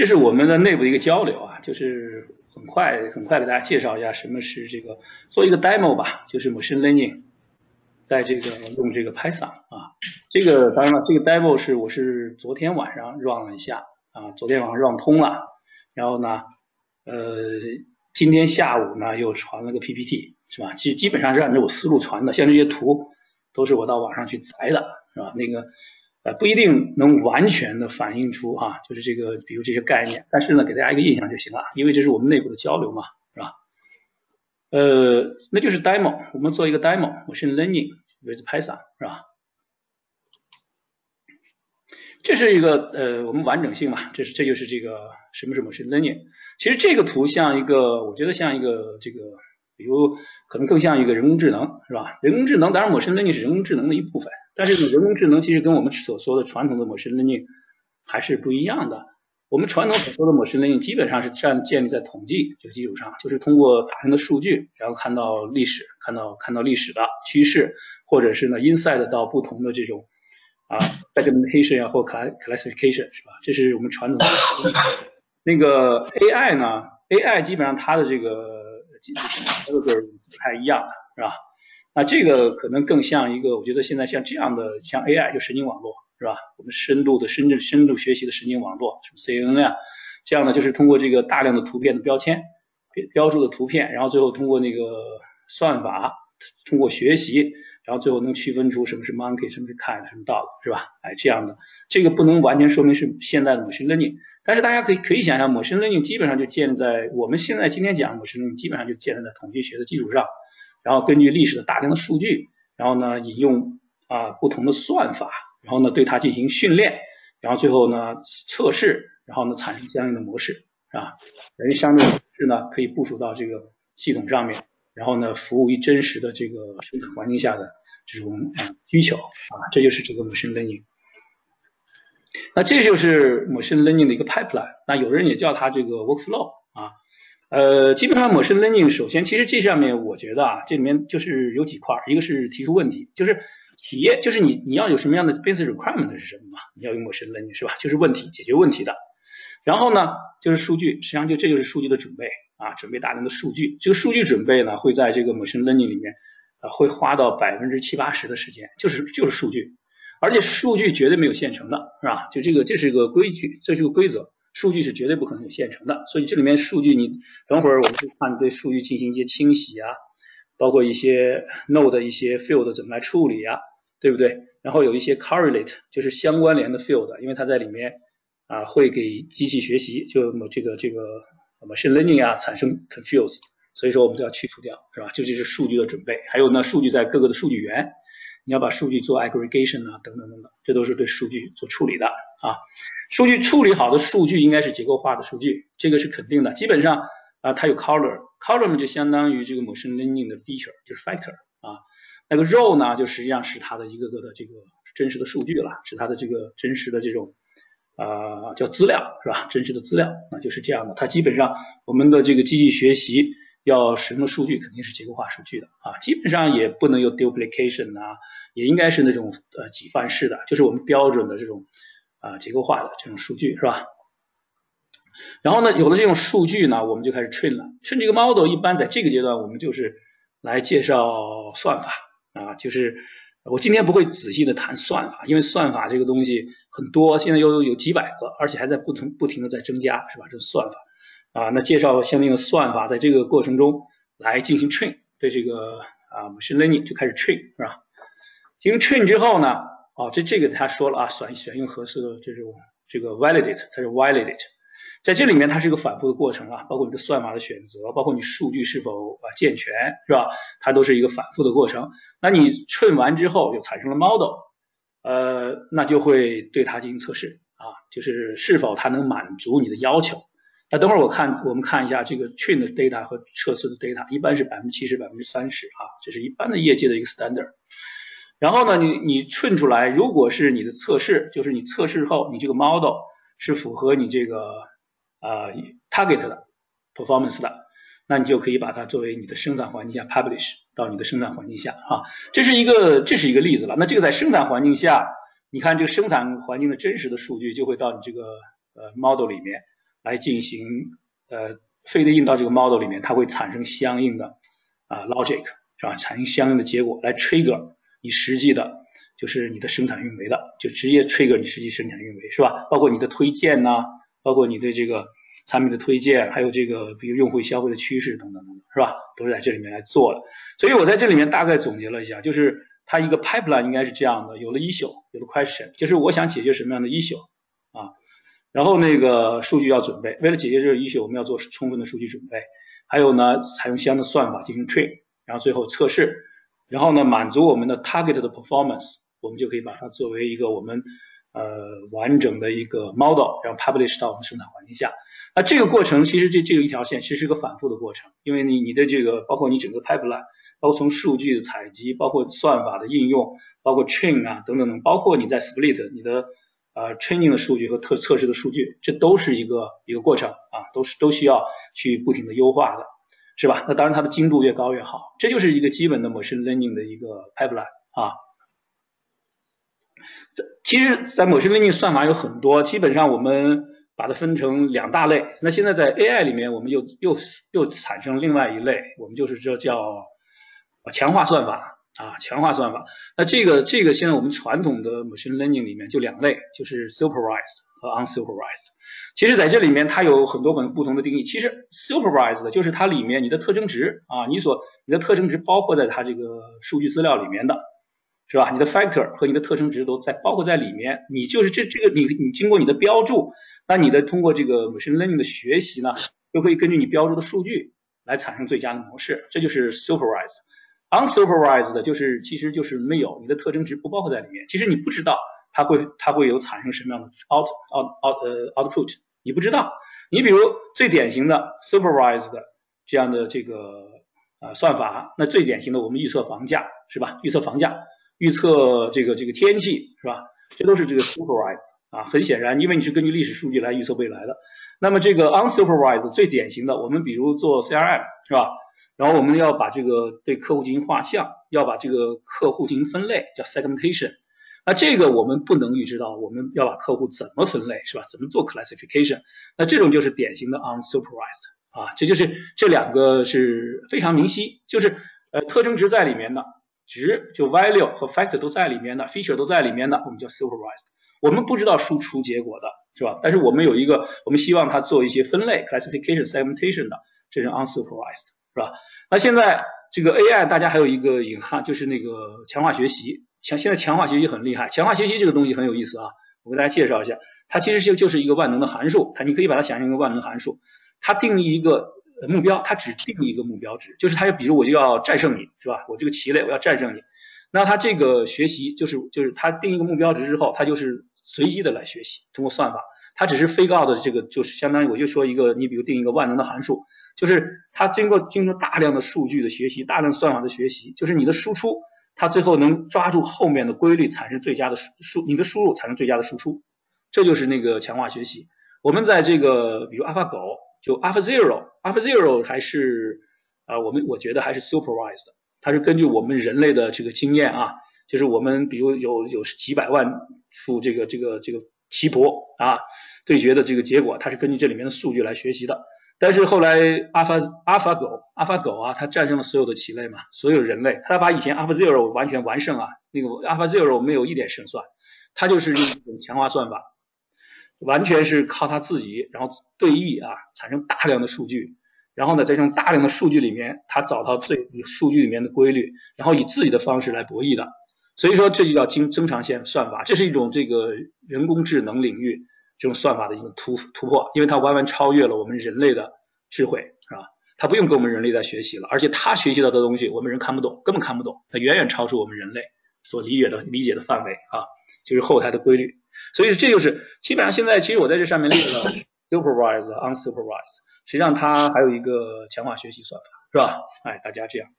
这是我们的内部一个交流啊，就是很快很快给大家介绍一下什么是这个做一个 demo 吧，就是 machine learning，在这个用这个 Python 啊，这个当然了，这个 demo 是我是昨天晚上 run 了一下啊，昨天晚上 run 通了，然后呢，呃，今天下午呢又传了个 PPT 是吧？基基本上是按照我思路传的，像这些图都是我到网上去摘的是吧？那个。呃，不一定能完全的反映出啊，就是这个，比如这些概念，但是呢，给大家一个印象就行了，因为这是我们内部的交流嘛，是吧？呃，那就是 demo，我们做一个 demo，我是 learning with Python，是吧？这是一个呃，我们完整性嘛，这是这就是这个什么什么是 learning。其实这个图像一个，我觉得像一个这个，比如可能更像一个人工智能，是吧？人工智能，当然，我是 learning 是人工智能的一部分。但是，人工智能其实跟我们所说的传统的 machine learning 还是不一样的。我们传统所说的 machine learning 基本上是站建立在统计这个基础上，就是通过大量的数据，然后看到历史，看到看到历史的趋势，或者是呢 inside 到不同的这种啊 segmentation 啊或 classification 是吧？这是我们传统的。那个 AI 呢，AI 基本上它的这个这个不太一样的是吧？那这个可能更像一个，我觉得现在像这样的，像 AI 就神经网络是吧？我们深度的深圳深度学习的神经网络，什么 CNN 呀，这样呢就是通过这个大量的图片的标签标注的图片，然后最后通过那个算法，通过学习，然后最后能区分出什么是 monkey，什么是 cat，什么 dog，是吧？哎，这样的这个不能完全说明是现在的 machine learning，但是大家可以可以想象，machine learning 基本上就建立在我们现在今天讲 machine learning 基本上就建立在统计学的基础上。然后根据历史的大量的数据，然后呢引用啊不同的算法，然后呢对它进行训练，然后最后呢测试，然后呢产生相应的模式，是吧？人相对模式呢可以部署到这个系统上面，然后呢服务于真实的这个生产环境下的这种啊需求啊，这就是这个 machine learning。那这就是 machine learning 的一个 pipeline，那有人也叫它这个 workflow。呃，基本上 machine learning 首先，其实这上面我觉得啊，这里面就是有几块，一个是提出问题，就是企业，就是你你要有什么样的 business requirement 是什么嘛？你要用 machine learning 是吧？就是问题解决问题的。然后呢，就是数据，实际上就这就是数据的准备啊，准备大量的数据。这个数据准备呢，会在这个 machine learning 里面呃，会花到百分之七八十的时间，就是就是数据，而且数据绝对没有现成的，是吧？就这个这是一个规矩，这是个规则。数据是绝对不可能有现成的，所以这里面数据你等会儿我们去看对数据进行一些清洗啊，包括一些 node 一些 field 怎么来处理啊，对不对？然后有一些 correlate 就是相关联的 field，因为它在里面啊会给机器学习就这个这个 machine learning 啊产生 confuse，所以说我们都要去除掉，是吧？这就是数据的准备，还有呢数据在各个的数据源。你要把数据做 aggregation 啊，等等等等，这都是对数据做处理的啊。数据处理好的数据应该是结构化的数据，这个是肯定的。基本上啊，它有 color，color 呢就相当于这个 machine learning 的 feature，就是 factor 啊。那个 row 呢，就实际上是它的一个个的这个真实的数据了，是它的这个真实的这种啊叫资料是吧？真实的资料，那就是这样的。它基本上我们的这个机器学习。要使用的数据肯定是结构化数据的啊，基本上也不能有 duplication 啊，也应该是那种呃几范式的，就是我们标准的这种啊结构化的这种数据是吧？然后呢，有了这种数据呢，我们就开始 train 了。train 这个 model 一般在这个阶段，我们就是来介绍算法啊，就是我今天不会仔细的谈算法，因为算法这个东西很多，现在又有几百个，而且还在不同不停的在增加，是吧？这种算法。啊，那介绍相应的算法，在这个过程中来进行 train，对这个啊 machine learning 就开始 train 是吧？进行 train 之后呢，啊，这这个他说了啊，选选用合适的这种这个 validate，它是 validate，在这里面它是一个反复的过程啊，包括你的算法的选择，包括你数据是否啊健全是吧？它都是一个反复的过程。那你 train 完之后就产生了 model，呃，那就会对它进行测试啊，就是是否它能满足你的要求。那等会儿我看，我们看一下这个 train 的 data 和测试的 data，一般是百分之七十、百分之三十啊，这是一般的业界的一个 standard。然后呢，你你 train 出来，如果是你的测试，就是你测试后你这个 model 是符合你这个啊 target 的 performance 的，那你就可以把它作为你的生产环境下 publish 到你的生产环境下啊，这是一个这是一个例子了。那这个在生产环境下，你看这个生产环境的真实的数据就会到你这个呃 model 里面。来进行呃 feed in 到这个 model 里面，它会产生相应的啊 logic 是吧？产生相应的结果来 trigger 你实际的，就是你的生产运维的，就直接 trigger 你实际生产运维是吧？包括你的推荐呐，包括你的这个产品的推荐，还有这个比如用户消费的趋势等等等等是吧？都是在这里面来做的。所以我在这里面大概总结了一下，就是它一个 pipeline 应该是这样的：有了 issue，有了 question，就是我想解决什么样的 issue 啊，然后那个数据要准备，为了解决这个 issue，我们要做充分的数据准备，还有呢，采用相应的算法进行 train，然后最后测试，然后呢，满足我们的 target 的 performance，我们就可以把它作为一个我们呃完整的一个 model，然后 publish 到我们生产环境下。那这个过程其实这这个一条线其实是个反复的过程，因为你你的这个包括你整个 pipeline。包括从数据的采集，包括算法的应用，包括 train 啊等等等，包括你在 split 你的呃 training 的数据和测测试的数据，这都是一个一个过程啊，都是都需要去不停的优化的，是吧？那当然它的精度越高越好，这就是一个基本的 machine learning 的一个 pipeline 啊。其实，在 machine learning 算法有很多，基本上我们把它分成两大类。那现在在 AI 里面，我们又又又产生另外一类，我们就是这叫。强化算法啊，强化算法。那这个这个现在我们传统的 machine learning 里面就两类，就是 supervised 和 unsupervised。其实在这里面它有很多本不同的定义。其实 supervised 就是它里面你的特征值啊，你所你的特征值包括在它这个数据资料里面的，是吧？你的 factor 和你的特征值都在包括在里面。你就是这这个你你经过你的标注，那你的通过这个 machine learning 的学习呢，就可以根据你标注的数据来产生最佳的模式。这就是 supervised。Unsupervised 的就是其实就是没有你的特征值不包括在里面，其实你不知道它会它会有产生什么样的 out out out 呃 output，你不知道。你比如最典型的 supervised 这样的这个呃算法，那最典型的我们预测房价是吧？预测房价，预测这个这个天气是吧？这都是这个 supervised 啊，很显然，因为你是根据历史数据来预测未来的。那么这个 unsupervised 最典型的，我们比如做 CRM 是吧？然后我们要把这个对客户进行画像，要把这个客户进行分类，叫 segmentation。那这个我们不能预知到，我们要把客户怎么分类，是吧？怎么做 classification？那这种就是典型的 unsupervised 啊，这就是这两个是非常明晰，就是呃特征值在里面的，值就 value 和 factor 都在里面的，feature 都在里面的，我们叫 supervised。我们不知道输出结果的是吧？但是我们有一个，我们希望它做一些分类 classification segmentation 的，这是 unsupervised。是吧？那现在这个 AI 大家还有一个隐患，就是那个强化学习。强现在强化学习很厉害，强化学习这个东西很有意思啊。我给大家介绍一下，它其实就就是一个万能的函数，它你可以把它想象一个万能函数。它定义一个目标，它只定义一个目标值，就是它比如我就要战胜你，是吧？我这个棋类我要战胜你。那它这个学习就是就是它定一个目标值之后，它就是随机的来学习，通过算法。它只是非告的这个，就是相当于我就说一个，你比如定一个万能的函数，就是它经过经过大量的数据的学习，大量算法的学习，就是你的输出，它最后能抓住后面的规律，产生最佳的输输，你的输入产生最佳的输出，这就是那个强化学习。我们在这个比如 Alpha 狗就 AlphaZero，AlphaZero 还是啊，我们我觉得还是 supervised，它是根据我们人类的这个经验啊，就是我们比如有有几百万副这个这个这个棋博啊。对决的这个结果，它是根据这里面的数据来学习的。但是后来阿法阿法狗阿法狗啊，它战胜了所有的棋类嘛，所有人类，它把以前 AlphaZero 完全完胜啊，那个 AlphaZero 没有一点胜算，它就是用一种强化算法，完全是靠它自己，然后对弈啊，产生大量的数据，然后呢，在这种大量的数据里面，它找到最数据里面的规律，然后以自己的方式来博弈的。所以说，这就叫经增长线算法，这是一种这个人工智能领域。这种算法的一种突突破，因为它完完超越了我们人类的智慧，是吧？它不用跟我们人类在学习了，而且它学习到的东西我们人看不懂，根本看不懂，它远远超出我们人类所理解的理解的范围啊，就是后台的规律。所以这就是基本上现在，其实我在这上面列了 supervised、unsupervised，实际上它还有一个强化学习算法，是吧？哎，大家这样。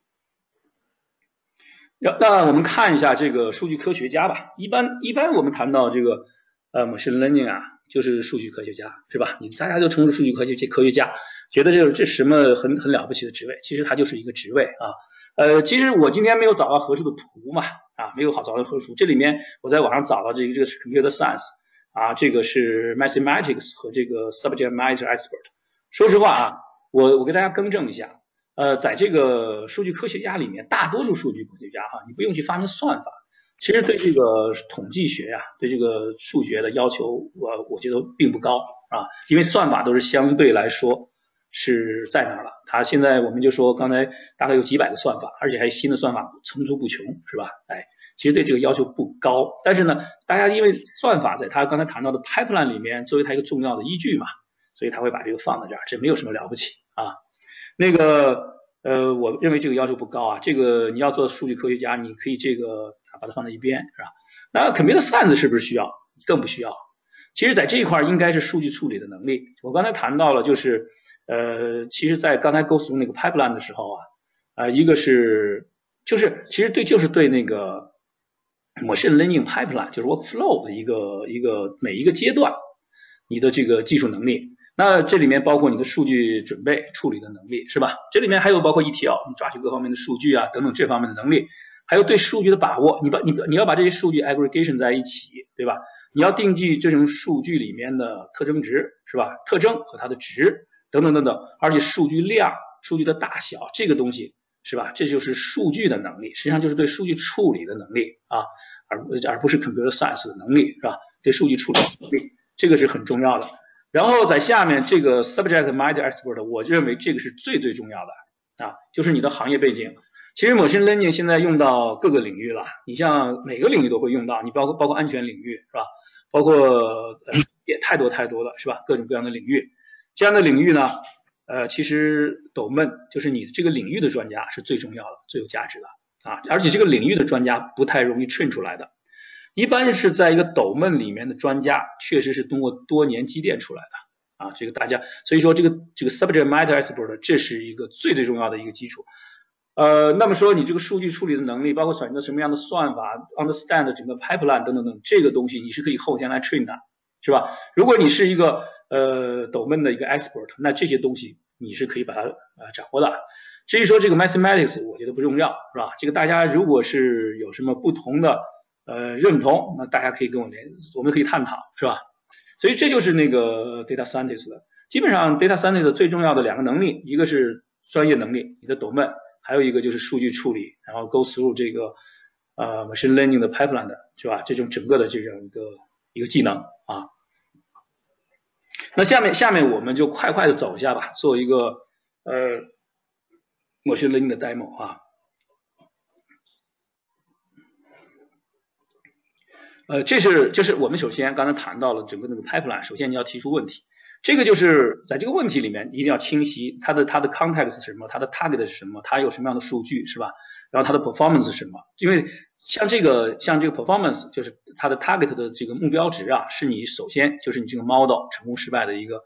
要那我们看一下这个数据科学家吧。一般一般我们谈到这个呃 machine learning 啊。就是数据科学家是吧？你大家都称之数据科学科学家，觉得这这什么很很了不起的职位？其实它就是一个职位啊。呃，其实我今天没有找到合适的图嘛啊，没有好找到合适图。这里面我在网上找到这个这个 computer science，啊，这个是 mathematics 和这个 subject matter expert。说实话啊，我我给大家更正一下，呃，在这个数据科学家里面，大多数数据科学家哈，你不用去发明算法，其实对这个统计学呀，对这个数学的要求，我我觉得并不高啊，因为算法都是相对来说是在那儿了。它现在我们就说刚才大概有几百个算法，而且还有新的算法层出不穷，是吧？哎。其实对这个要求不高，但是呢，大家因为算法在他刚才谈到的 pipeline 里面作为它一个重要的依据嘛，所以他会把这个放在这儿，这没有什么了不起啊。那个呃，我认为这个要求不高啊，这个你要做数据科学家，你可以这个把它放在一边，是吧？那 computer science 是不是需要？更不需要。其实，在这一块应该是数据处理的能力。我刚才谈到了，就是呃，其实在刚才 go through 那个 pipeline 的时候啊，啊，一个是就是其实对就是对那个。machine learning pipeline 就是 workflow 的一个一个每一个阶段，你的这个技术能力，那这里面包括你的数据准备处理的能力，是吧？这里面还有包括 ETL，你抓取各方面的数据啊等等这方面的能力，还有对数据的把握，你把你你要把这些数据 aggregation 在一起，对吧？你要定义这种数据里面的特征值，是吧？特征和它的值等等等等，而且数据量、数据的大小这个东西。是吧？这就是数据的能力，实际上就是对数据处理的能力啊，而而不是 computer science 的能力，是吧？对数据处理能力，这个是很重要的。然后在下面这个 subject matter expert，我认为这个是最最重要的啊，就是你的行业背景。其实 machine learning 现在用到各个领域了，你像每个领域都会用到，你包括包括安全领域，是吧？包括 也太多太多了，是吧？各种各样的领域，这样的领域呢？呃，其实 domain 就是你这个领域的专家是最重要的、最有价值的啊，而且这个领域的专家不太容易 train 出来的，一般是在一个 domain 里面的专家，确实是通过多年积淀出来的啊，这个大家，所以说这个这个 subject matter expert 这是一个最最重要的一个基础。呃，那么说你这个数据处理的能力，包括选择什么样的算法，understand 整个 pipeline 等等等，这个东西你是可以后天来 train 的，是吧？如果你是一个呃，domain 的一个 expert，那这些东西你是可以把它呃掌握的。至于说这个 mathematics，我觉得不重要，是吧？这个大家如果是有什么不同的呃认同，那大家可以跟我联，我们可以探讨，是吧？所以这就是那个 data scientist 的。基本上 data scientist 最重要的两个能力，一个是专业能力，你的 domain，还有一个就是数据处理，然后 go through 这个呃 machine learning 的 pipeline 的，是吧？这种整个的这样一个一个技能啊。那下面下面我们就快快的走一下吧，做一个呃 machine learning 的 demo 啊。呃，这是就是我们首先刚才谈到了整个那个 pipeline，首先你要提出问题，这个就是在这个问题里面一定要清晰，它的它的 context 是什么，它的 target 是什么，它有什么样的数据是吧？然后它的 performance 是什么？因为像这个像这个 performance 就是它的 target 的这个目标值啊，是你首先就是你这个 model 成功失败的一个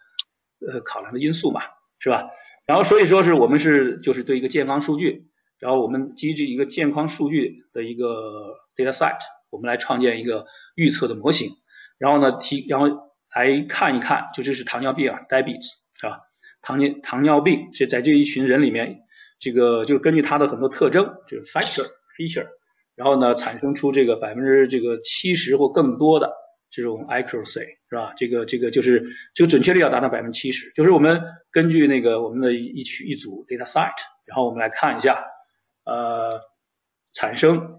呃考量的因素嘛，是吧？然后所以说是我们是就是对一个健康数据，然后我们基于一个健康数据的一个 data set，我们来创建一个预测的模型，然后呢提然后来看一看，就这是糖尿病啊，diabetes 是吧？糖尿糖尿病这在这一群人里面，这个就根据它的很多特征，就是 factor feature。然后呢，产生出这个百分之这个七十或更多的这种 accuracy 是吧？这个这个就是这个准确率要达到百分之七十。就是我们根据那个我们的一区一组 data set，然后我们来看一下，呃，产生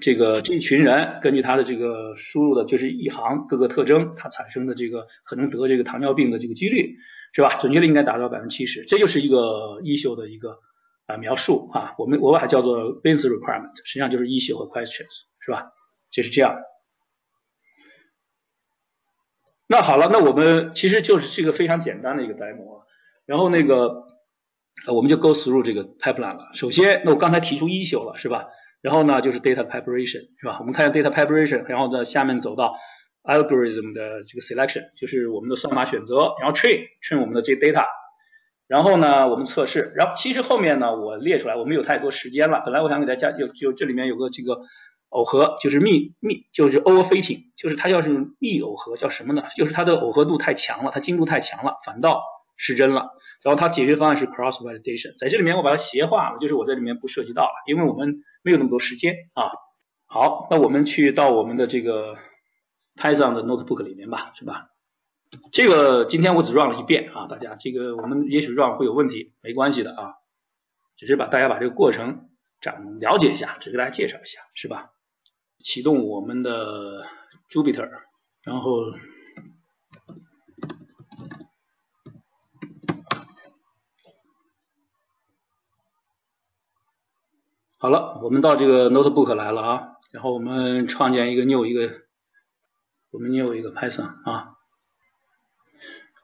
这个这一群人根据他的这个输入的就是一行各个特征，它产生的这个可能得这个糖尿病的这个几率是吧？准确率应该达到百分之七十，这就是一个一休的一个。啊，描述啊，我们我把它叫做 business requirement，实际上就是 issue 和 questions，是吧？就是这样。那好了，那我们其实就是这个非常简单的一个 demo 啊。然后那个，我们就 go through 这个 pipeline 了。首先，那我刚才提出 issue 了，是吧？然后呢，就是 data preparation，是吧？我们看下 data preparation，然后呢，下面走到 algorithm 的这个 selection，就是我们的算法选择，然后 train train 我们的这 data。然后呢，我们测试。然后其实后面呢，我列出来，我没有太多时间了。本来我想给大家就就这里面有个这个耦合，就是密密，就是 overfitting，就是它要是密耦合，叫什么呢？就是它的耦合度太强了，它精度太强了，反倒失真了。然后它解决方案是 cross validation，在这里面我把它斜化了，就是我这里面不涉及到了，因为我们没有那么多时间啊。好，那我们去到我们的这个 Python 的 notebook 里面吧，是吧？这个今天我只 run 了一遍啊，大家这个我们也许 run 会有问题，没关系的啊，只是把大家把这个过程展了解一下，只给大家介绍一下，是吧？启动我们的 Jupyter，然后好了，我们到这个 notebook 来了啊，然后我们创建一个 new 一个，我们 new 一个 Python 啊。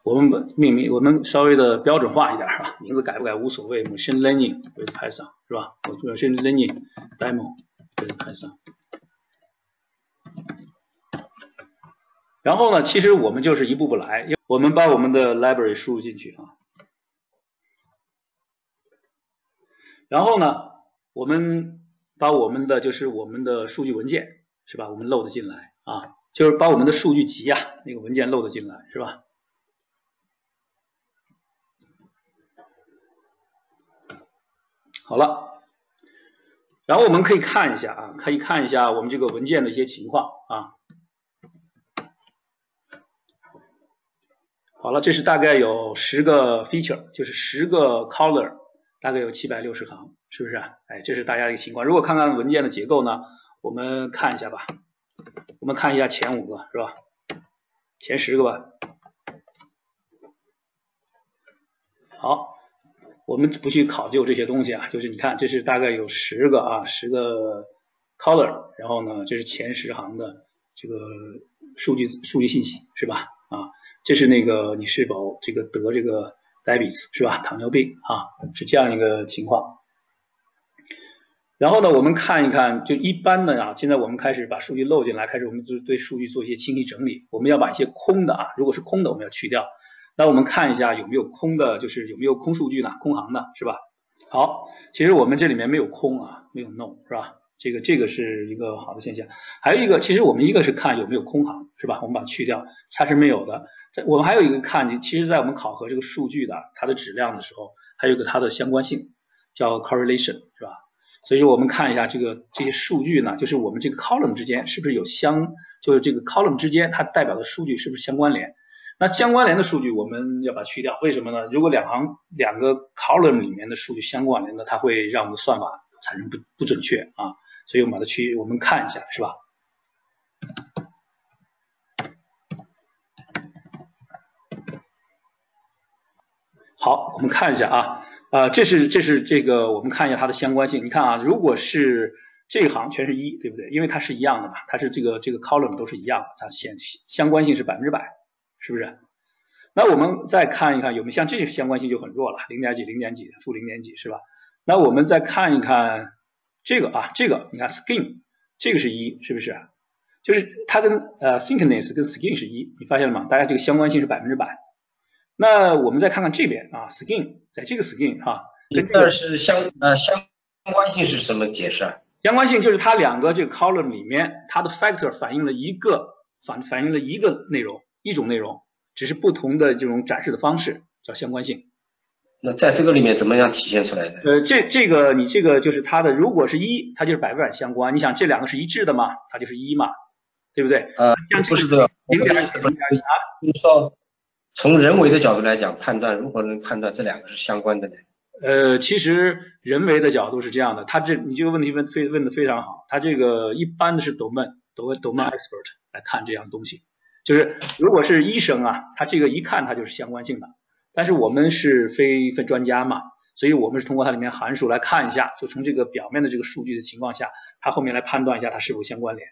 我们命名，我们稍微的标准化一点啊，名字改不改无所谓，machine learning with Python 是吧？machine learning demo with Python。然后呢，其实我们就是一步步来，我们把我们的 library 输入进去啊。然后呢，我们把我们的就是我们的数据文件是吧？我们 load 进来啊，就是把我们的数据集啊那个文件 load 进来是吧？好了，然后我们可以看一下啊，可以看一下我们这个文件的一些情况啊。好了，这是大概有十个 feature，就是十个 color，大概有七百六十行，是不是？哎，这是大家一个情况。如果看看文件的结构呢，我们看一下吧，我们看一下前五个是吧？前十个吧。好。我们不去考究这些东西啊，就是你看，这是大概有十个啊，十个 color，然后呢，这是前十行的这个数据数据信息是吧？啊，这是那个你是否这个得这个 diabetes 是吧？糖尿病啊，是这样一个情况。然后呢，我们看一看，就一般的啊，现在我们开始把数据漏进来，开始我们就对数据做一些清晰整理。我们要把一些空的啊，如果是空的，我们要去掉。那我们看一下有没有空的，就是有没有空数据呢？空行的是吧？好，其实我们这里面没有空啊，没有 no 是吧？这个这个是一个好的现象。还有一个，其实我们一个是看有没有空行是吧？我们把它去掉，它是没有的。在我们还有一个看，其实，在我们考核这个数据的它的质量的时候，还有个它的相关性叫 correlation 是吧？所以说我们看一下这个这些数据呢，就是我们这个 column 之间是不是有相，就是这个 column 之间它代表的数据是不是相关联？那相关联的数据我们要把它去掉，为什么呢？如果两行两个 column 里面的数据相关联的，它会让我们的算法产生不不准确啊，所以我们把它去，我们看一下是吧？好，我们看一下啊，啊，这是这是这个，我们看一下它的相关性。你看啊，如果是这一行全是一，对不对？因为它是一样的嘛，它是这个这个 column 都是一样的，它显相关性是百分之百。是不是？那我们再看一看有没有像这些相关性就很弱了，零点几、零点几、负零点几，是吧？那我们再看一看这个啊，这个你看 skin 这个是一，是不是？就是它跟呃 thickness 跟 skin 是一，你发现了吗？大家这个相关性是百分之百。那我们再看看这边啊，skin 在这个 skin 哈，这个是相呃相关性是什么解释啊？相关性就是它两个这个 column 里面它的 factor 反映了一个反反映了一个内容。一种内容，只是不同的这种展示的方式，叫相关性。那在这个里面怎么样体现出来呢？呃，这这个你这个就是它的，如果是一，它就是百分百相关。你想这两个是一致的嘛，它就是一嘛，对不对？呃，不是这个。零点几零啊？就是说，从人为的角度来讲，判断如何能判断这两个是相关的呢？呃，其实人为的角度是这样的，他这你这个问题问非问的非常好，他这个一般的是 domain domain domain expert 来看这样东西。就是如果是医生啊，他这个一看他就是相关性的，但是我们是非分专家嘛，所以我们是通过它里面函数来看一下，就从这个表面的这个数据的情况下，它后面来判断一下它是否相关联。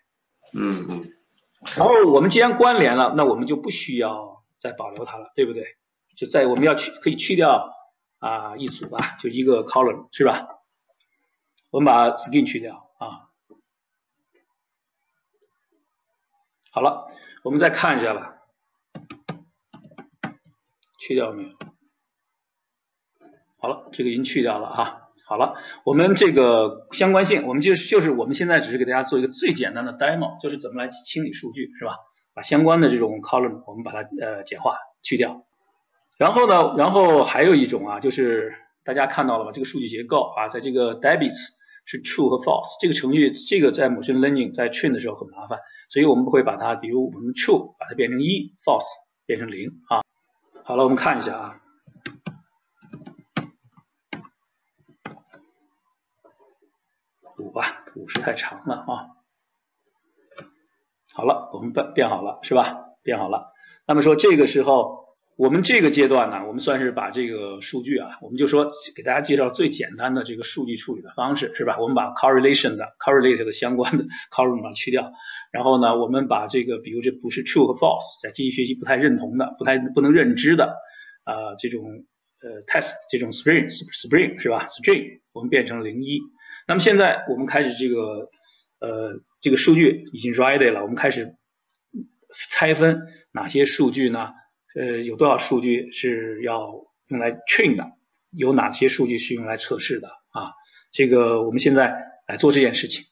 嗯嗯。然后我们既然关联了，那我们就不需要再保留它了，对不对？就在我们要去可以去掉啊一组吧，就一个 column 是吧？我们把 skin 去掉啊。好了。我们再看一下吧，去掉没有？好了，这个已经去掉了啊。好了，我们这个相关性，我们就是就是我们现在只是给大家做一个最简单的 demo，就是怎么来清理数据，是吧？把相关的这种 column 我们把它呃简化去掉。然后呢，然后还有一种啊，就是大家看到了吧？这个数据结构啊，在这个 debits 是 true 和 false。这个程序这个在 machine learning 在 train 的时候很麻烦，所以我们会把它，比如我们 true 把它变成一，false 变成零啊。好了，我们看一下啊。五吧，五十太长了啊。好了，我们变变好了是吧？变好了。那么说这个时候，我们这个阶段呢，我们算是把这个数据啊，我们就说给大家介绍最简单的这个数据处理的方式是吧？我们把 correlation 的 correlate 的相关的 correlation 去掉，然后呢，我们把这个比如这不是 true 和 false，在机器学习不太认同的、不太不能认知的啊这种呃 test 这种 string string 是吧？string 我们变成零一。那么现在我们开始这个呃这个数据已经 ready 了，我们开始拆分哪些数据呢？呃，有多少数据是要用来 train 的？有哪些数据是用来测试的？啊，这个我们现在来做这件事情。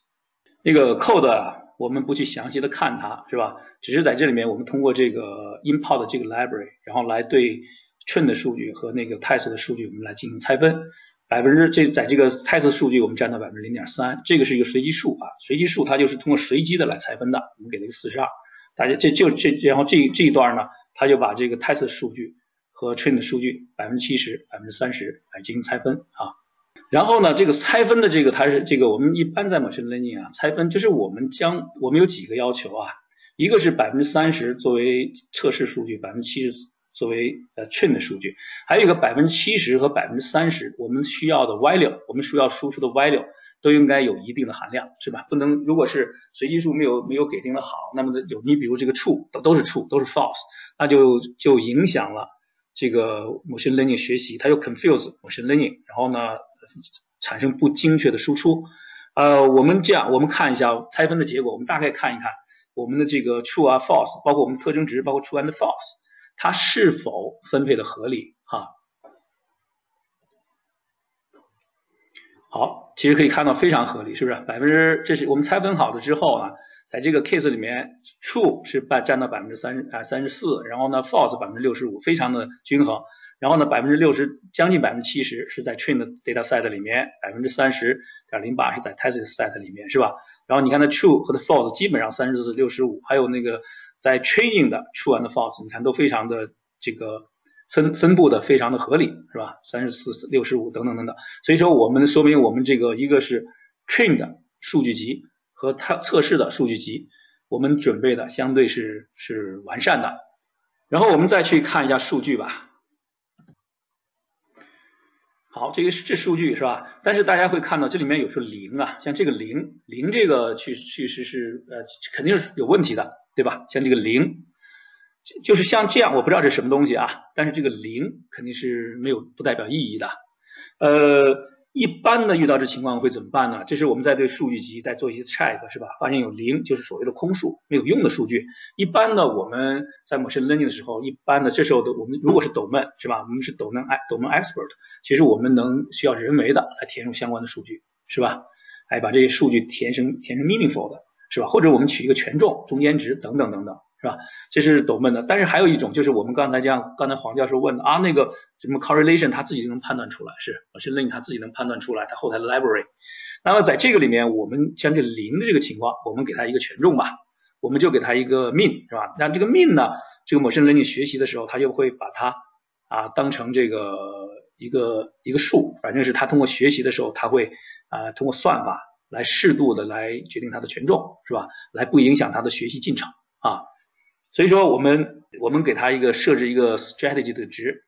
那个 code 啊我们不去详细的看它，是吧？只是在这里面我们通过这个 import 这个 library，然后来对 train 的数据和那个 test 的数据我们来进行拆分。百分之这在这个 test 数据我们占到百分之零点三，这个是一个随机数啊，随机数它就是通过随机的来拆分的，我们给了一个四十二，大家这就这然后这这一段呢，他就把这个 test 数据和 train 的数据百分之七十、百分之三十来进行拆分啊，然后呢这个拆分的这个它是这个我们一般在 machine learning 啊拆分就是我们将我们有几个要求啊，一个是百分之三十作为测试数据，百分之七十。作为呃 train 的数据，还有一个百分之七十和百分之三十，我们需要的 value，我们需要输出的 value 都应该有一定的含量，是吧？不能如果是随机数没有没有给定的好，那么的有你比如这个 true 都都是 true 都是 false，那就就影响了这个 machine learning 学习，它就 confuse machine learning，然后呢产生不精确的输出。呃，我们这样我们看一下拆分的结果，我们大概看一看我们的这个 true 啊 false，包括我们特征值，包括 true and false。它是否分配的合理？哈，好，其实可以看到非常合理，是不是？百分之这是我们拆分好了之后啊，在这个 case 里面，true 是占占到百分之三十啊三十四，然后呢，false 百分之六十五，非常的均衡。然后呢，百分之六十将近百分之七十是在 train 的 data set 里面，百分之三十点零八是在 test set 里面，是吧？然后你看它 true 和它 false 基本上三十四六十五，还有那个。在 training 的 true and false，你看都非常的这个分分布的非常的合理，是吧？三十四、六十五等等等等。所以说我们说明我们这个一个是 train 的数据集和它测试的数据集，我们准备的相对是是完善的。然后我们再去看一下数据吧。好，这个这数据是吧？但是大家会看到这里面有时候零啊，像这个零零这个确确实是呃肯定是有问题的。对吧？像这个零，就是像这样，我不知道这是什么东西啊。但是这个零肯定是没有不代表意义的。呃，一般的遇到这情况会怎么办呢？这是我们在对数据集在做一些 check 是吧？发现有零就是所谓的空数，没有用的数据。一般呢，我们在 machine learning 的时候，一般的这时候的我们如果是 domain 是吧？我们是 domain domain expert，其实我们能需要人为的来填入相关的数据是吧？哎，把这些数据填成填成 meaningful 的。是吧？或者我们取一个权重、中间值等等等等，是吧？这是斗闷的。但是还有一种，就是我们刚才这样，刚才黄教授问的啊，那个什么 correlation，他自己就能判断出来，是，machine learning 他自己能判断出来，它后台的 library。那么在这个里面，我们像这零的这个情况，我们给它一个权重吧，我们就给它一个 mean，是吧？那这个 mean 呢，这个 machine learning 学习的时候，它就会把它啊当成这个一个一个数，反正是它通过学习的时候，它会啊通过算法。来适度的来决定它的权重，是吧？来不影响它的学习进程啊。所以说我们我们给它一个设置一个 strategy 的值，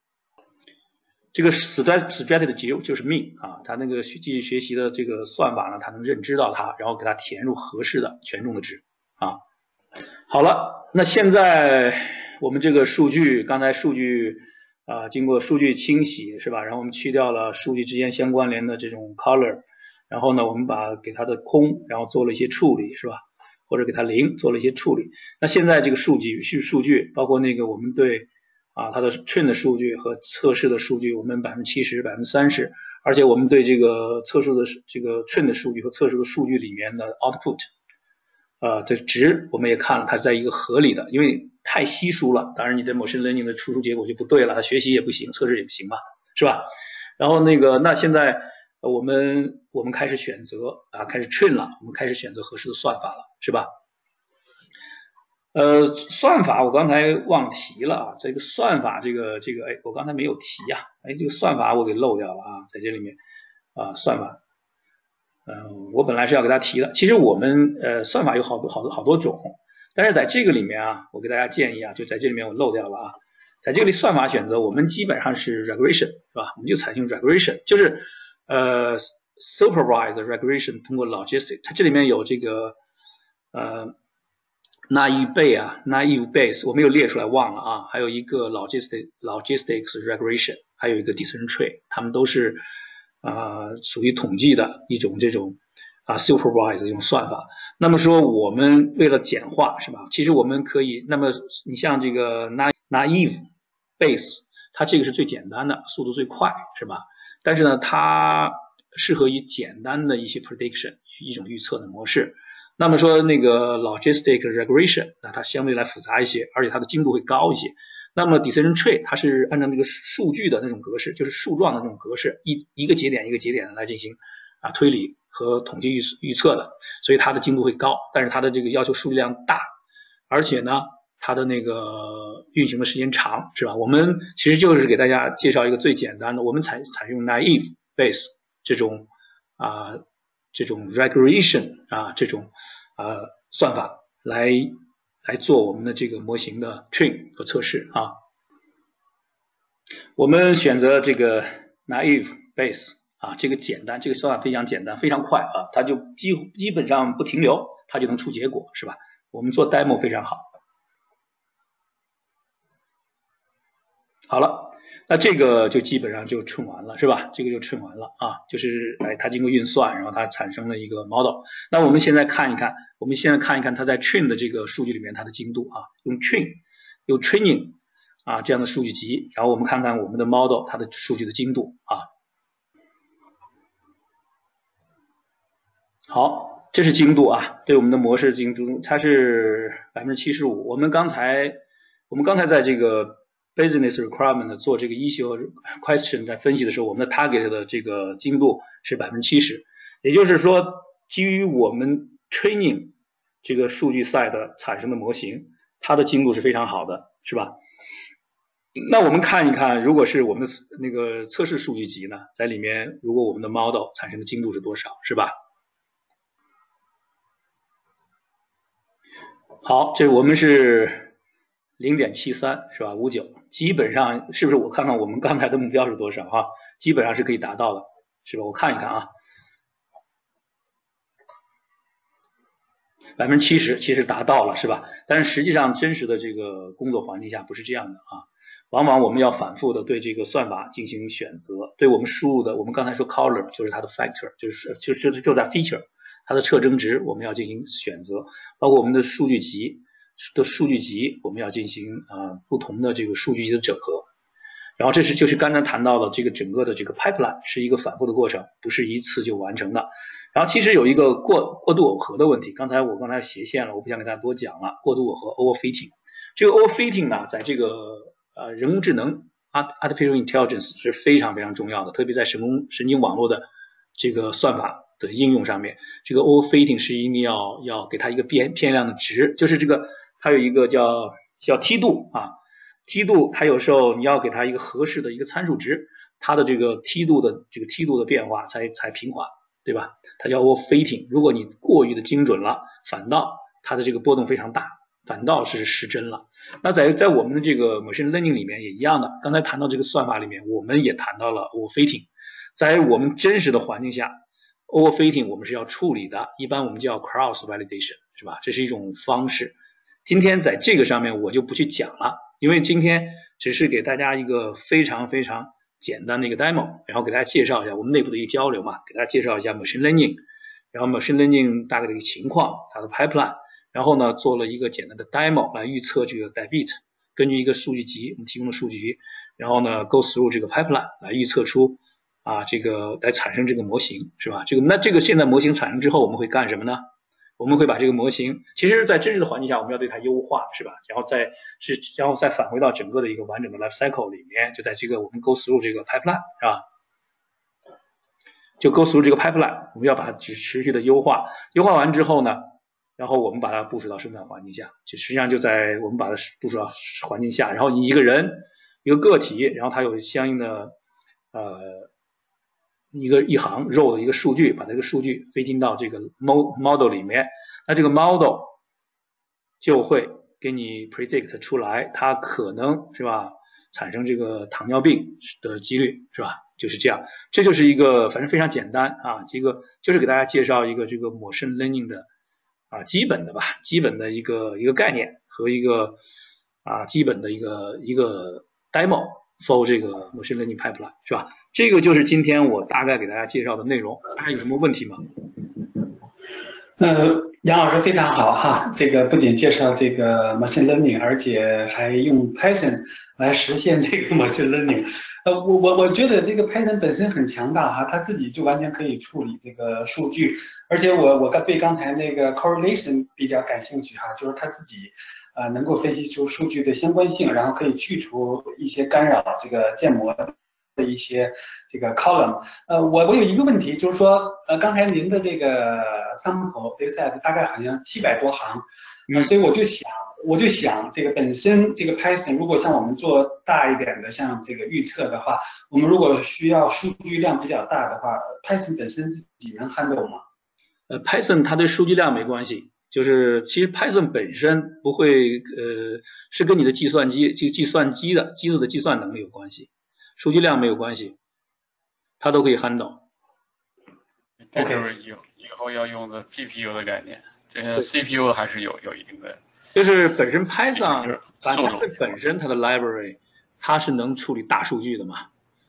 这个 strategy strategy 的值就是 mean 啊，它那个继续学习的这个算法呢，它能认知到它，然后给它填入合适的权重的值啊。好了，那现在我们这个数据刚才数据啊经过数据清洗是吧？然后我们去掉了数据之间相关联的这种 color。然后呢，我们把给它的空，然后做了一些处理，是吧？或者给它零做了一些处理。那现在这个数据是数据，包括那个我们对啊它的 train 的数据和测试的数据，我们百分之七十、百分之三十，而且我们对这个测试的这个 train 的数据和测试的数据里面的 output，呃这值我们也看了，它在一个合理的，因为太稀疏了，当然你的 machine learning 的输出结果就不对了，它学习也不行，测试也不行嘛，是吧？然后那个那现在。我们我们开始选择啊，开始 train 了，我们开始选择合适的算法了，是吧？呃，算法我刚才忘提了啊，这个算法这个这个哎，我刚才没有提呀，哎，这个算法我给漏掉了啊，在这里面啊，算法，嗯，我本来是要给大家提的，其实我们呃算法有好多好多好多种，但是在这个里面啊，我给大家建议啊，就在这里面我漏掉了啊，在这里算法选择我们基本上是 regression 是吧？我们就采用 regression，就是呃 supervised regression 通过 logistic，它这里面有这个呃。naive bay 啊，naive base，我没有列出来忘了啊，还有一个 logistic logistics regression，还有一个 decision tree，它们都是啊属于统计的一种这种啊 supervised 这种算法。那么说我们为了简化是吧？其实我们可以，那么你像这个 naive base，它这个是最简单的，速度最快是吧？但是呢，它适合于简单的一些 prediction 一种预测的模式。那么说那个 logistic regression，那它相对来复杂一些，而且它的精度会高一些。那么 decision tree 它是按照那个数据的那种格式，就是树状的那种格式，一一个节点一个节点的来进行啊推理和统计预预测的，所以它的精度会高，但是它的这个要求数据量大，而且呢它的那个运行的时间长，是吧？我们其实就是给大家介绍一个最简单的，我们采采用 naive base 这种啊。这种 regression 啊，这种呃算法来来做我们的这个模型的 train 和测试啊。我们选择这个 naive base 啊，这个简单，这个算法非常简单，非常快啊，它就基基本上不停留，它就能出结果，是吧？我们做 demo 非常好。好了。那这个就基本上就 train 完了，是吧？这个就 train 完了啊，就是哎，它经过运算，然后它产生了一个 model。那我们现在看一看，我们现在看一看它在 train 的这个数据里面它的精度啊，用 train，用 training 啊这样的数据集，然后我们看看我们的 model 它的数据的精度啊。好，这是精度啊，对我们的模式精度，它是百分之七十五。我们刚才我们刚才在这个。Business requirement 做这个 issue question 在分析的时候，我们的 target 的这个精度是百分之七十，也就是说，基于我们 training 这个数据 set 产生的模型，它的精度是非常好的，是吧？那我们看一看，如果是我们的那个测试数据集呢，在里面，如果我们的 model 产生的精度是多少，是吧？好，这我们是。零点七三是吧？五九，基本上是不是？我看看我们刚才的目标是多少哈？基本上是可以达到的，是吧？我看一看啊，百分之七十其实达到了，是吧？但是实际上真实的这个工作环境下不是这样的啊，往往我们要反复的对这个算法进行选择，对我们输入的，我们刚才说 color 就是它的 factor，就是就是就在 feature 它的特征值，我们要进行选择，包括我们的数据集。的数据集，我们要进行啊不同的这个数据集的整合，然后这是就是刚才谈到的这个整个的这个 pipeline 是一个反复的过程，不是一次就完成的。然后其实有一个过过度耦合的问题，刚才我刚才斜线了，我不想给大家多讲了。过度耦合 overfitting，这个 overfitting 呢，在这个呃人工智能 artificial intelligence 是非常非常重要的，特别在神工神经网络的这个算法的应用上面，这个 overfitting 是一定要要给它一个变变量的值，就是这个。它有一个叫叫梯度啊，梯度它有时候你要给它一个合适的一个参数值，它的这个梯度的这个梯度的变化才才平滑，对吧？它叫 overfitting。如果你过于的精准了，反倒它的这个波动非常大，反倒是失真了。那在在我们的这个 machine learning 里面也一样的，刚才谈到这个算法里面，我们也谈到了 overfitting。在我们真实的环境下，overfitting 我们是要处理的，一般我们叫 cross validation，是吧？这是一种方式。今天在这个上面我就不去讲了，因为今天只是给大家一个非常非常简单的一个 demo，然后给大家介绍一下我们内部的一个交流嘛，给大家介绍一下 machine learning，然后 machine learning 大概的一个情况，它的 pipeline，然后呢做了一个简单的 demo 来预测这个 debit，根据一个数据集我们提供的数据，然后呢 go through 这个 pipeline 来预测出啊这个来产生这个模型是吧？这个那这个现在模型产生之后我们会干什么呢？我们会把这个模型，其实，在真实的环境下，我们要对它优化，是吧？然后再是，然后再返回到整个的一个完整的 life cycle 里面，就在这个我们 go through 这个 pipeline，是吧？就 go through 这个 pipeline，我们要把它持持续的优化，优化完之后呢，然后我们把它部署到生产环境下，就实际上就在我们把它部署到环境下，然后你一个人一个个体，然后它有相应的呃一个一行 row 的一个数据，把这个数据飞进到这个 model 里面，那这个 model 就会给你 predict 出来，它可能是吧产生这个糖尿病的几率是吧？就是这样，这就是一个反正非常简单啊，这个就是给大家介绍一个这个 machine learning 的啊基本的吧，基本的一个一个概念和一个啊基本的一个一个 demo for 这个 machine learning pipeline 是吧？这个就是今天我大概给大家介绍的内容，大家有什么问题吗？呃，杨老师非常好哈，这个不仅介绍这个 machine learning，而且还用 Python 来实现这个 machine learning。呃，我我我觉得这个 Python 本身很强大哈，它自己就完全可以处理这个数据，而且我我刚对刚才那个 correlation 比较感兴趣哈，就是它自己呃能够分析出数据的相关性，然后可以去除一些干扰这个建模的一些这个 column。呃，我我有一个问题，就是说呃刚才您的这个 sample dataset 大概好像七百多行，呃，所以我就想。我就想，这个本身这个 Python 如果像我们做大一点的，像这个预测的话，我们如果需要数据量比较大的话，Python 本身自己能 handle 吗？呃，Python 它对数据量没关系，就是其实 Python 本身不会，呃，是跟你的计算机计计算机的机子的计算能力有关系，数据量没有关系，它都可以 handle。这就是以以后要用的 GPU 的概念，这些 CPU 还是有有一定的。就是本身 Python，它本身它的 library，它是能处理大数据的嘛。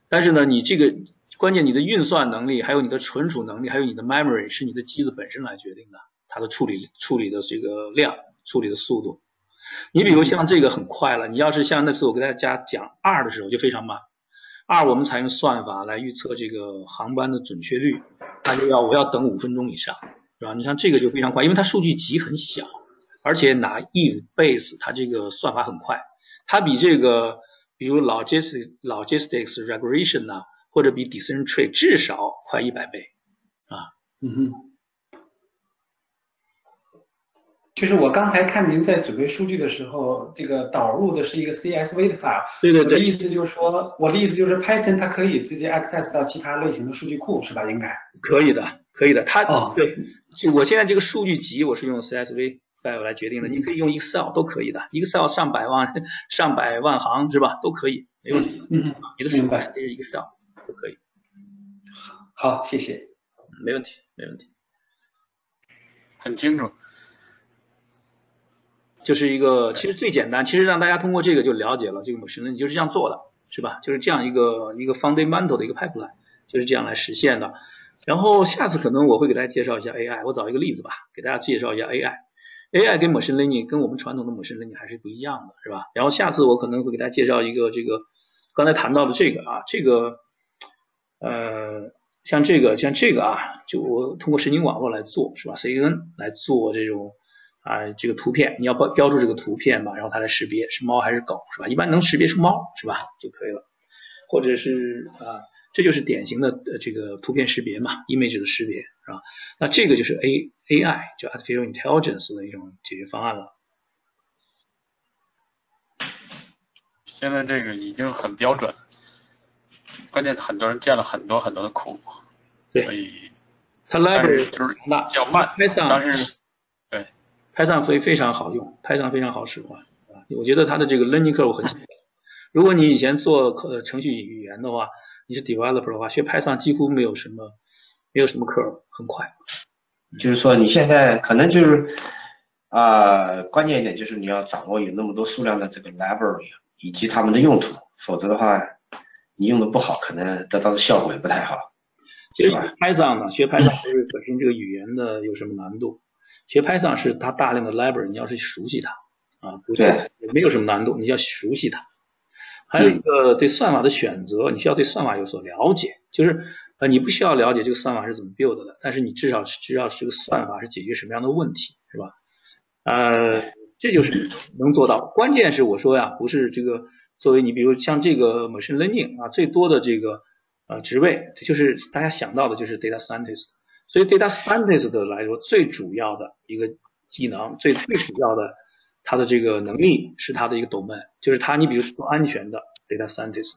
但是呢，你这个关键你的运算能力，还有你的存储能力，还有你的 memory 是你的机子本身来决定的，它的处理处理的这个量，处理的速度。你比如像这个很快了，你要是像那次我给大家讲 R 的时候就非常慢。二我们采用算法来预测这个航班的准确率，那就要我要等五分钟以上，是吧？你像这个就非常快，因为它数据集很小。而且拿 Eve base，它这个算法很快，它比这个比如 Logistic logistics regression 呢，或者比 decision tree 至少快一百倍啊。嗯哼。就是我刚才看您在准备数据的时候，这个导入的是一个 CSV 的 file。对对对。我的意思就是说，我的意思就是 Python 它可以直接 access 到其他类型的数据库，是吧？应该。可以的，可以的。它哦。对，就我现在这个数据集我是用 CSV。file 来决定的，你可以用 Excel 都可以的，Excel 上百万上百万行是吧？都可以，没问题。嗯嗯，你的数据这是 Excel 都可以。好，谢谢。没问题，没问题。很清楚。就是一个，其实最简单，其实让大家通过这个就了解了这个模式，那你就是这样做的，是吧？就是这样一个一个 fundamental 的一个 pipeline，就是这样来实现的。然后下次可能我会给大家介绍一下 AI，我找一个例子吧，给大家介绍一下 AI。AI 跟 machine learning 跟我们传统的 machine learning 还是不一样的，是吧？然后下次我可能会给大家介绍一个这个刚才谈到的这个啊，这个呃像这个像这个啊，就我通过神经网络来做，是吧？CNN 来做这种啊这个图片，你要标标注这个图片吧，然后它来识别是猫还是狗，是吧？一般能识别出猫，是吧？就可以了，或者是啊。这就是典型的呃这个图片识别嘛，image 的识别是吧？那这个就是 A A I 就 artificial intelligence 的一种解决方案了。现在这个已经很标准，关键很多人建了很多很多的库，所以它 library 就是较慢，但是对，Python 非非常好用，Python 非常好使唤啊。我觉得它的这个 learning curve 很如果你以前做呃程序语言的话。你是 developer 的话，学 Python 几乎没有什么，没有什么课，很快。就是说你现在可能就是啊，关键一点就是你要掌握有那么多数量的这个 library 以及它们的用途，否则的话你用的不好，可能得到的效果也不太好。其实 Python 呢，学 Python 不是本身这个语言的有什么难度，学 Python 是它大量的 library，你要是熟悉它啊，不对，也没有什么难度，你要熟悉它。还有一个对算法的选择，你需要对算法有所了解，就是呃你不需要了解这个算法是怎么 build 的，但是你至少知道这个算法是解决什么样的问题，是吧？呃，这就是能做到。关键是我说呀，不是这个作为你比如像这个 machine learning 啊，最多的这个呃职位，就是大家想到的就是 data scientist。所以 data scientist 来说，最主要的一个技能，最最主要的他的这个能力是他的一个 domain，就是他，你比如做安全的 data scientist，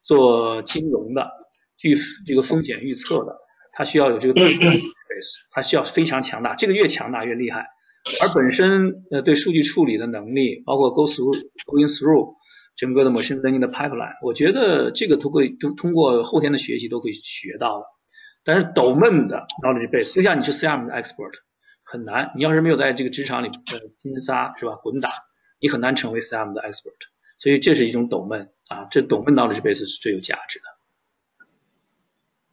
做金融的，具这个风险预测的，他需要有这个 base，他 需要非常强大，这个越强大越厉害。而本身呃对数据处理的能力，包括 go through going through 整个的 machine learning 的 pipeline，我觉得这个都会都通过后天的学习都可以学到的。但是抖闷的 knowledge base，就像你是 CRM 的 expert，很难。你要是没有在这个职场里拼杀是吧，滚打，你很难成为 CRM 的 expert。所以这是一种抖闷啊，这抖闷 knowledge base 是最有价值的。